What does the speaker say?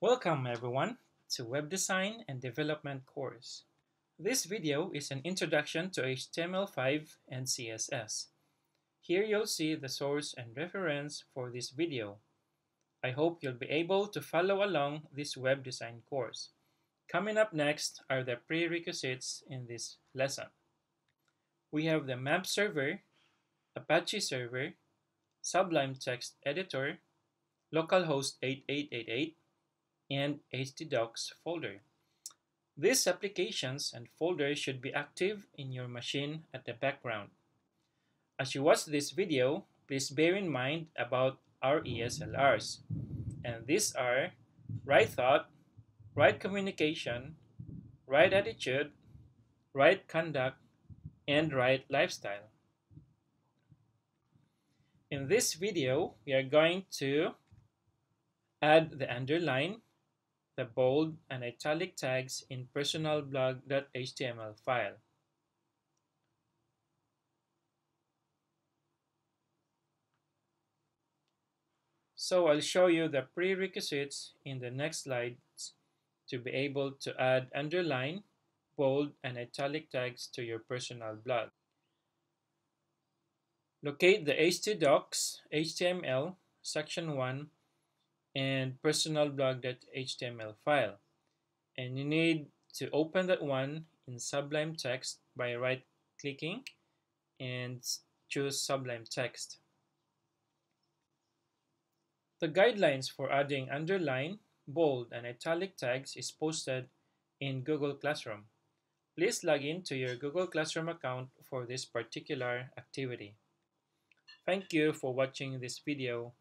Welcome everyone to Web Design and Development course. This video is an introduction to HTML5 and CSS. Here you'll see the source and reference for this video. I hope you'll be able to follow along this web design course. Coming up next are the prerequisites in this lesson. We have the MAMP server, Apache server, Sublime Text Editor, localhost 8888, and htdocs folder. These applications and folders should be active in your machine at the background. As you watch this video, please bear in mind about our ESLRs. And these are right thought, right communication, right attitude, right conduct, and right lifestyle. In this video, we are going to add the underline, the bold, and italic tags in personalblog.html file. So I'll show you the prerequisites in the next slides to be able to add underline, bold, and italic tags to your personal blog. Locate the htdocs HTML section 1 and personal personalblog.html file. And you need to open that one in Sublime Text by right clicking and choose Sublime Text. The guidelines for adding underline, bold, and italic tags is posted in Google Classroom. Please log in to your Google Classroom account for this particular activity. Thank you for watching this video